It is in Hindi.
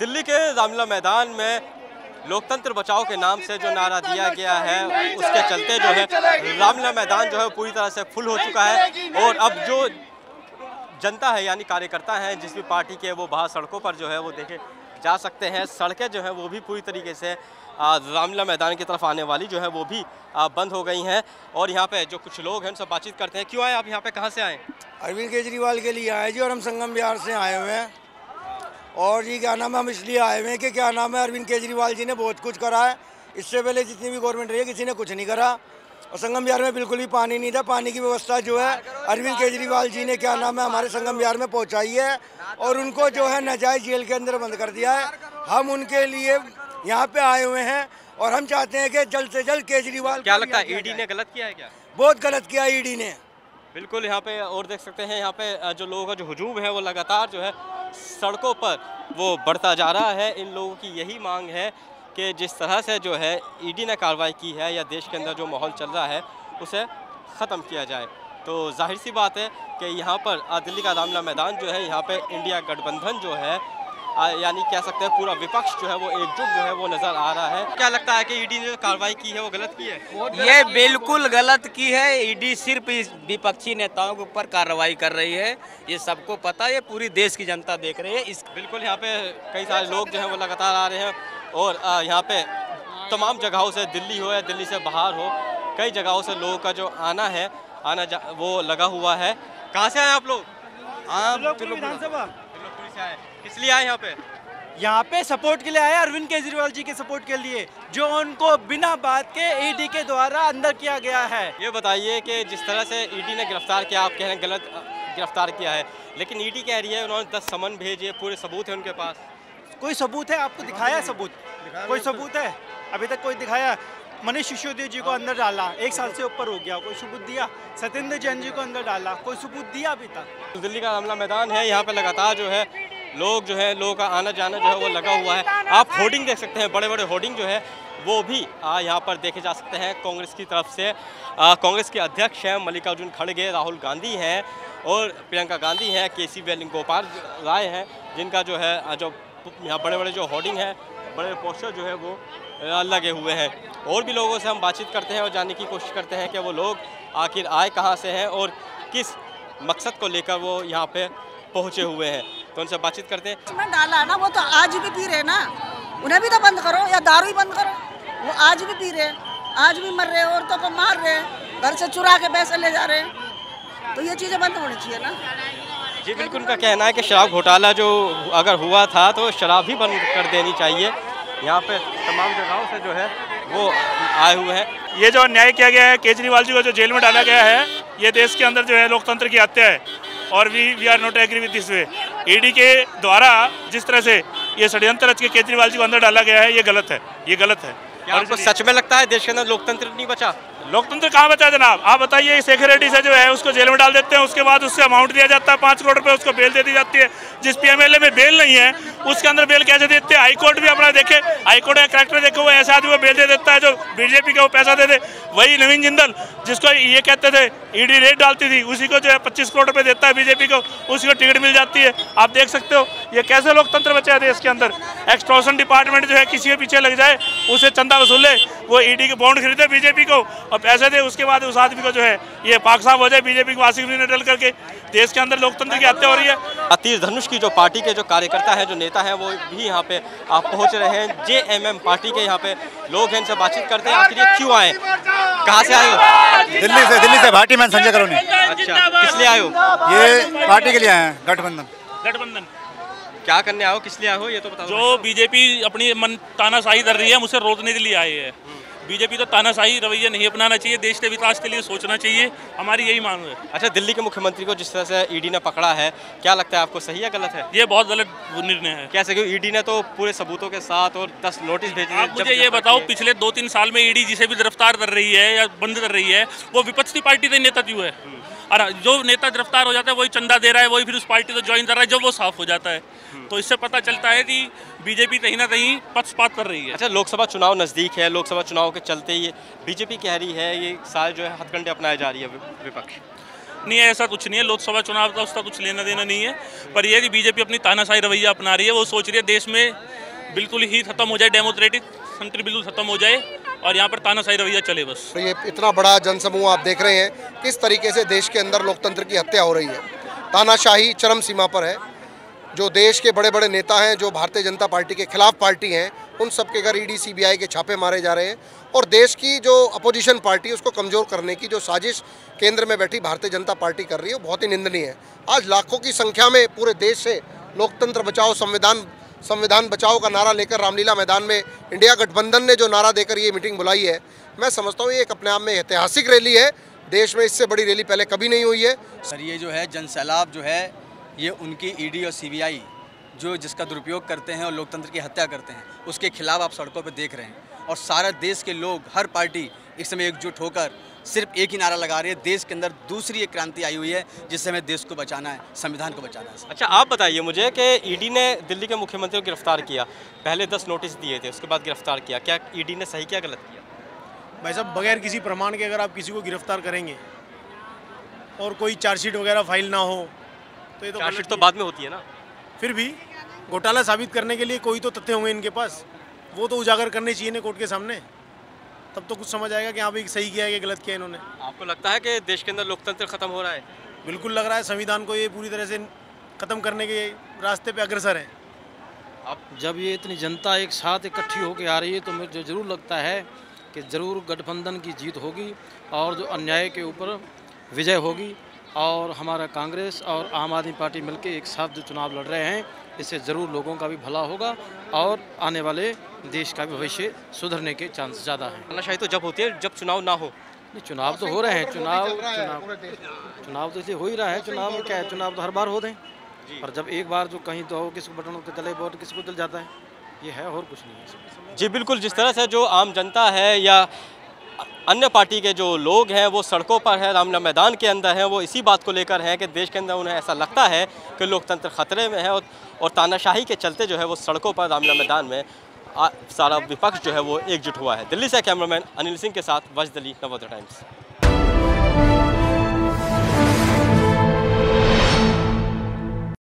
दिल्ली के रामलीला मैदान में लोकतंत्र बचाओ के नाम से जो नारा दिया गया है, उसके चलते जो है रामलीला मैदान जो है पूरी तरह से फुल हो चुका है। और अब जो जनता है, यानी कार्यकर्ता हैं, जिस भी पार्टी के वो बाहर सड़कों पर जो है वो देखे जा सकते हैं। सड़कें जो है वो भी पूरी तरीके से रामलीला मैदान की तरफ़ आने वाली जो है वो भी बंद हो गई हैं। और यहाँ पे जो कुछ लोग हैं, उनसे बातचीत करते हैं। क्यों आए आप यहाँ पे? कहाँ से आए? अरविंद केजरीवाल के लिए आए जी और हम संगम बिहार से आए हुए हैं। और जी क्या नाम है? हम इसलिए आए हुए हैं कि क्या नाम है? अरविंद केजरीवाल जी ने बहुत कुछ करा है। इससे पहले जितनी भी गवर्नमेंट रही है किसी ने कुछ नहीं करा। और संगम बिहार में बिल्कुल भी पानी नहीं था। पानी की व्यवस्था जो है अरविंद केजरीवाल जी ने क्या नाम है हमारे संगम बिहार में पहुंचाई है। और उनको जो है नजायज जेल के अंदर बंद कर दिया है। हम उनके लिए यहाँ पे आए हुए हैं। और हम चाहते हैं कि जल्द से जल्द केजरीवाल क्या लगता है ईडी ने गलत किया है क्या? बहुत गलत किया ईडी ने। बिल्कुल यहाँ पे और देख सकते हैं यहाँ पे जो लोगों का जो हजूम है वो लगातार जो है सड़कों पर वो बढ़ता जा रहा है। इन लोगों की यही मांग है कि जिस तरह से जो है ईडी ने कार्रवाई की है या देश के अंदर जो माहौल चल रहा है, उसे ख़त्म किया जाए। तो ज़ाहिर सी बात है कि यहाँ पर दिल्ली का रामला मैदान जो है, यहाँ पर इंडिया गठबंधन जो है यानी कह सकते हैं पूरा विपक्ष जो है वो एकजुट जो है वो नज़र आ रहा है। क्या लगता है कि ईडी ने जो कार्रवाई की है वो गलत की है? ये बिल्कुल गलत की है। ईडी सिर्फ़ विपक्षी नेताओं के ऊपर कार्रवाई कर रही है। ये सबको पता है ये पूरी देश की जनता देख रही है। इस बिल्कुल यहाँ पे कई सारे लोग जो है वो लगातार आ रहे हैं और यहाँ पे तमाम जगहों से दिल्ली हो या दिल्ली से बाहर हो कई जगहों से लोगों का जो आना है आना वो लगा हुआ है। कहाँ से आए आप लोग? आप विधानसभा। किस लिए आए यहाँ पे? यहाँ पे सपोर्ट के लिए आए अरविंद केजरीवाल जी के सपोर्ट के लिए जो उनको बिना बात के ईडी के द्वारा अंदर किया गया है। ये बताइए कि जिस तरह से ईडी ने गिरफ़्तार किया आप कह रहे हैं गलत गिरफ़्तार किया है लेकिन ईडी कह रही है उन्होंने दस समन भेजे पूरे सबूत है उनके पास? कोई सबूत है? आपको दिखाया सबूत? कोई सबूत है? अभी तक कोई दिखाया? मनीष सिसोदिया जी को अंदर डाला एक साल से ऊपर हो गया कोई सबूत दिया? सत्येंद्र जैन जी को अंदर डाला कोई सबूत दिया अभी तक? दिल्ली का हमला मैदान है यहाँ पे लगातार जो है लोग जो है, लोगों का आना जाना जो है, वो लगा हुआ है। आप होर्डिंग देख सकते हैं बड़े बड़े होर्डिंग जो है, वो भी यहाँ पर देखे जा सकते हैं कांग्रेस की तरफ़ से। कांग्रेस के अध्यक्ष हैं मल्लिकार्जुन खड़गे, राहुल गांधी हैं और प्रियंका गांधी हैं के सी वेणुगोपाल राय हैं, जिनका जो है जो यहाँ बड़े बड़े जो होर्डिंग हैं बड़े पोस्टर जो है, वो लगे हुए हैं। और भी लोगों से हम बातचीत करते हैं और जानने की कोशिश करते हैं कि वो लोग आखिर आए कहाँ से हैं और किस मकसद को लेकर वो यहाँ पे पहुँचे हुए हैं। तो उनसे बातचीत करते हैं। डाला ना वो तो आज भी पी रहे ना। उन्हें भी तो बंद करो या दारू ही बंद करो। वो आज भी पी रहे आज भी मर रहे औरतों को मार रहे घर से चुरा के पैसे ले जा रहे हैं। तो ये चीज़ें बंद होनी चाहिए ना। जी बिल्कुल उनका कहना है कि शराब घोटाला जो अगर हुआ था तो शराब भी बंद कर देनी चाहिए। यहाँ पे तमाम जगहों से जो है वो आए हुए हैं। ये जो अन्याय किया गया है केजरीवाल जी को जो जेल में डाला गया है ये देश के अंदर जो है लोकतंत्र की हत्या है। और we we are not agree with this way ED के द्वारा जिस तरह से ये षड्यंत्र रच के केजरीवाल जी को अंदर डाला गया है ये गलत है ये गलत है। और सच में लगता है देश के अंदर लोकतंत्र नहीं बचा? लोकतंत्र कहाँ बचा जनाब? आप बताइए रेड्डी से जो है, उसको जेल में डाल देते हैं, उसके बाद उससे अमाउंट दिया जाता है, पाँच करोड़ रुपए उसको बेल दे दी जाती है। जिस पीएमएलए में बेल नहीं है, उसके अंदर बेल कैसे देते हैं? हाईकोर्ट भी अपना देखे हाईकोर्ट का करेक्टर देखे, वो ऐसा आदमी को बेल दे देता है जो बीजेपी का वो पैसा दे दे। वही नवीन जिंदल, जिसको ये कहते थे ईडी रेट डालती थी, उसी को जो है पच्चीस करोड़ रुपए देता है बीजेपी को, उसी को टिकट मिल जाती है। आप देख सकते हो, ये कैसे लोकतंत्र बचा है देश के अंदर? एक्सट्रोशन डिपार्टमेंट जो है, किसी के पीछे लग जाए, उसे चंदा वसूले, वो ईडी के बॉन्ड खरीदे बीजेपी को और पैसे दे उसके बाद उस आदमी को जो है ये पाक साफ़ हो जाए बीजेपी को वासिक डल करके देश के अंदर लोकतंत्र की हत्या हो रही है। तीर धनुष की जो पार्टी के जो कार्यकर्ता है जो नेता है वो भी यहाँ पे आप पहुँच रहे हैं। जे एम एम पार्टी के यहाँ पे लोग हैं इनसे बातचीत करते हैं। आखिर ये क्यों आए? कहाँ से आए हो? दिल्ली से दिल्ली से भाटी मैं संजय करोनी। अच्छा किस लिए आए हो? ये पार्टी के लिए आए हैं गठबंधन। गठबंधन। क्या करने आओ किस लिए आए हो? ये तो बताओ। जो बीजेपी अपनी मन तानाशाही कर रही है मुझे रोकने के लिए आए हैं। बीजेपी तो तानाशाही रवैया नहीं अपनाना चाहिए देश के विकास के लिए सोचना चाहिए। हमारी यही मांग है। अच्छा दिल्ली के मुख्यमंत्री को जिस तरह से ईडी ने पकड़ा है क्या लगता है आपको सही या गलत है? ये बहुत गलत निर्णय है। कैसे? क्यों ईडी ने तो पूरे सबूतों के साथ और दस नोटिस भेजे आप मुझे ये बताओ पिछले दो तीन साल में ईडी जिसे भी गिरफ़्तार कर रही है या बंद कर रही है वो विपक्षी पार्टी के नेता क्यों है? और जो नेता गिरफ़्तार हो जाता है वही चंदा दे रहा है वही फिर उस पार्टी को ज्वाइन कर रहा है जब वो साफ़ हो जाता है। तो इससे पता चलता है कि बीजेपी कहीं ना कहीं पक्षपात कर रही है। अच्छा लोकसभा चुनाव नज़दीक है लोकसभा चुनाव के चलते ये बीजेपी कह रही है ये साल जो है हथकंडे अपनाए जा रही है विपक्ष। नहीं है ऐसा कुछ नहीं है लोकसभा चुनाव का उसका कुछ लेना देना नहीं है पर यह कि बीजेपी अपनी तानाशाही रवैया अपना रही है वो सोच रही है देश में बिल्कुल ही खत्म हो जाए डेमोक्रेटिक तंत्र बिल्कुल खत्म हो जाए और यहाँ पर तानाशाही रवैया चले बस। तो ये इतना बड़ा जनसमूह आप देख रहे हैं, किस तरीके से देश के अंदर लोकतंत्र की हत्या हो रही है? तानाशाही चरम सीमा पर है, जो देश के बड़े बड़े नेता हैं, जो भारतीय जनता पार्टी के खिलाफ पार्टी हैं, उन सब के घर ईडी सीबीआई के छापे मारे जा रहे हैं और देश की जो अपोजिशन पार्टी उसको कमज़ोर करने की जो साजिश केंद्र में बैठी भारतीय जनता पार्टी कर रही है, वो बहुत ही निंदनीय है। आज लाखों की संख्या में पूरे देश से लोकतंत्र बचाओ, संविधान संविधान बचाओ का नारा लेकर रामलीला मैदान में इंडिया गठबंधन ने जो नारा देकर ये मीटिंग बुलाई है, मैं समझता हूँ ये एक अपने आप में ऐतिहासिक रैली है। देश में इससे बड़ी रैली पहले कभी नहीं हुई है। सर, ये जो है जन सैलाब जो है, ये उनकी ईडी और सीबीआई जो जिसका दुरुपयोग करते हैं और लोकतंत्र की हत्या करते हैं, उसके खिलाफ आप सड़कों पर देख रहे हैं। और सारा देश के लोग हर पार्टी इस समय एकजुट होकर सिर्फ़ एक ही नारा लगा रही है। देश के अंदर दूसरी एक क्रांति आई हुई है जिससे हमें देश को बचाना है संविधान को बचाना है। अच्छा आप बताइए मुझे कि ईडी ने दिल्ली के मुख्यमंत्री को गिरफ़्तार किया। पहले दस नोटिस दिए थे उसके बाद गिरफ़्तार किया। क्या ईडी ने सही क्या गलत किया? भाई साहब बगैर किसी प्रमाण के अगर आप किसी को गिरफ़्तार करेंगे और कोई चार्जशीट वगैरह फ़ाइल ना हो तो ये तो चार्जशीट तो बाद में होती है ना। फिर भी घोटाला साबित करने के लिए कोई तो तथ्य होंगे इनके पास। वो तो उजागर करने चाहिए ना कोर्ट के सामने। तब तो कुछ समझ आएगा कि हाँ भाई सही किया है कि गलत किया इन्होंने। आपको लगता है कि देश के अंदर लोकतंत्र खत्म हो रहा है? बिल्कुल लग रहा है संविधान को ये पूरी तरह से ख़त्म करने के रास्ते पे अग्रसर है। अब जब ये इतनी जनता एक साथ इकट्ठी होकर आ रही है तो मुझे ज़रूर लगता है कि ज़रूर गठबंधन की जीत होगी और जो अन्याय के ऊपर विजय होगी और हमारा कांग्रेस और आम आदमी पार्टी मिलकर एक साथ जो चुनाव लड़ रहे हैं इससे ज़रूर लोगों का भी भला होगा और आने वाले देश का भी भविष्य सुधरने के चांस ज़्यादा हैं। तानाशाही तो जब होती है जब चुनाव ना हो। नहीं चुनाव तो हो रहे हैं चुनाव चुनाव चुनाव तो इसलिए हो ही रहा है चुनाव में क्या है चुनाव तो हर बार होते हैं। और जब एक बार जो कहीं तो किसी को बटन चले वोट किसी को चल जाता है ये है और कुछ नहीं है। जी बिल्कुल जिस तरह से जो आम जनता है या अन्य पार्टी के जो लोग हैं वो सड़कों पर है रामलीला मैदान के अंदर हैं वो इसी बात को लेकर हैं कि देश के अंदर उन्हें ऐसा लगता है कि लोकतंत्र खतरे में है और, और तानाशाही के चलते जो है वो सड़कों पर रामलीला मैदान में सारा विपक्ष जो है वो एकजुट हुआ है। दिल्ली से कैमरामैन अनिल सिंह के साथ वजदली नवोदय टाइम्स।